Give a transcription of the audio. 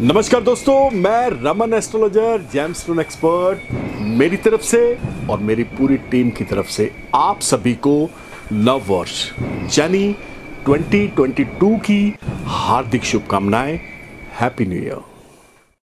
नमस्कार दोस्तों, मैं रमन एस्ट्रोलॉजर जेमस्टोन एक्सपर्ट मेरी तरफ़ से और मेरी पूरी टीम की तरफ़ से आप सभी को नव वर्ष, यानी 2022 की हार्दिक शुभकामनाएँ हैप्पी न्यू ईयर